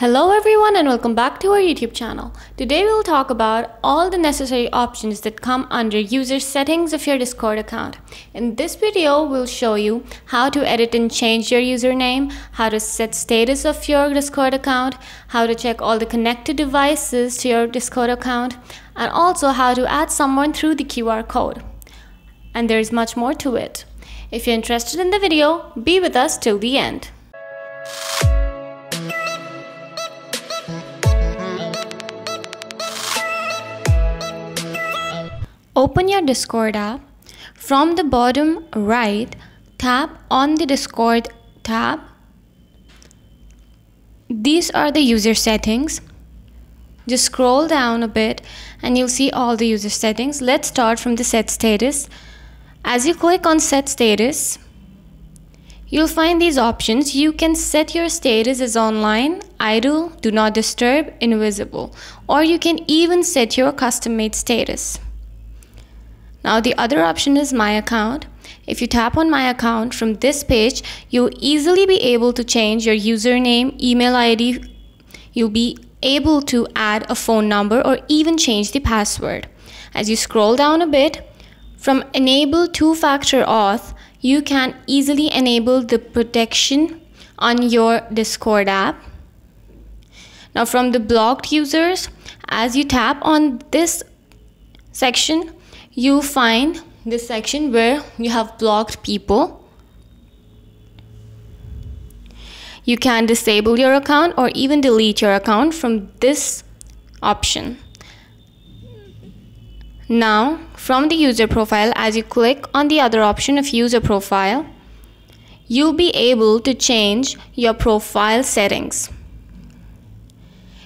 Hello everyone and welcome back to our YouTube channel. Today we'll talk about all the necessary options that come under user settings of your Discord account. In this video, we'll show you how to edit and change your username, how to set status of your Discord account, how to check all the connected devices to your Discord account, and also how to add someone through the QR code. And there's much more to it. If you're interested in the video, be with us till the end. Open your Discord app. From the bottom right, tap on the Discord tab. These are the user settings. Just scroll down a bit and you'll see all the user settings. Let's start from the set status. As you click on set status, you'll find these options. You can set your status as online, idle, do not disturb, invisible, or you can even set your custom made status. Now the other option is my account. If you tap on my account from this page, you'll easily be able to change your username, email ID. You'll be able to add a phone number or even change the password. As you scroll down a bit, from enable two-factor auth, you can easily enable the protection on your Discord app. Now from the blocked users, as you tap on this section, you find this section where you have blocked people. You can disable your account or even delete your account from this option. Now, from the user profile, as you click on the other option of user profile, you'll be able to change your profile settings.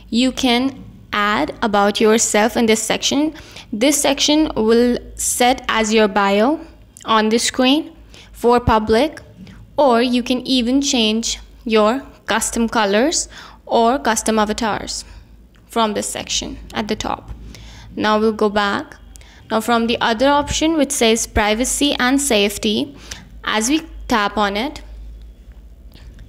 You can add about yourself in this section. This section will set as your bio on the screen for public or you can even change your custom colors or custom avatars from this section at the top. Now we'll go back. Now from the other option which says privacy and safety, as we tap on it,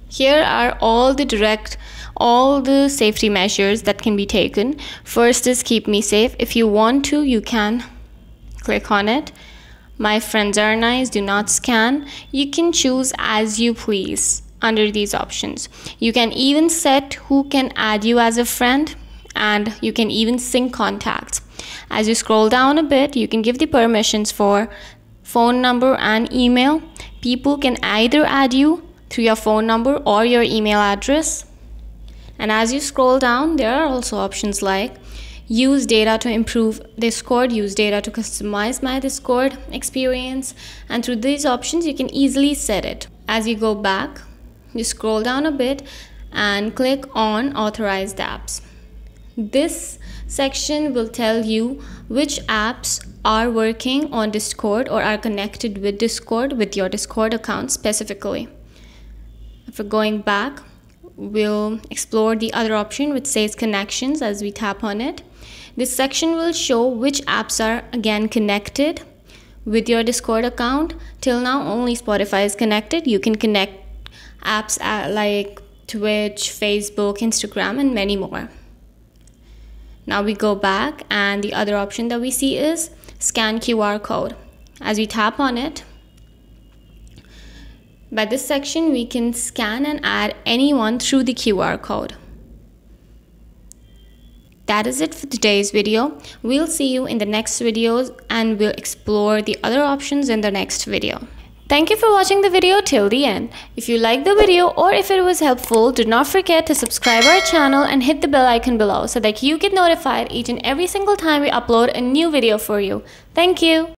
here are all the direct all the safety measures that can be taken. First is keep me safe. If you want to, you can click on it. My friends are nice, do not scan. You can choose as you please under these options. You can even set who can add you as a friend and you can even sync contacts. As you scroll down a bit, you can give the permissions for phone number and email. People can either add you through your phone number or your email address and as you scroll down, there are also options like use data to improve Discord, use data to customize my Discord experience. And through these options, you can easily set it. As you go back, you scroll down a bit and click on authorized apps. This section will tell you which apps are working on Discord or are connected with Discord with your Discord account specifically. If we're going back, we'll explore the other option which says connections as we tap on it. This section will show which apps are again connected with your Discord account. Till now only Spotify is connected. You can connect apps uh, like Twitch, Facebook, Instagram and many more. Now we go back and the other option that we see is scan QR code. As we tap on it, by this section, we can scan and add anyone through the QR code. That is it for today's video. We'll see you in the next videos and we'll explore the other options in the next video. Thank you for watching the video till the end. If you liked the video or if it was helpful, do not forget to subscribe our channel and hit the bell icon below so that you get notified each and every single time we upload a new video for you. Thank you.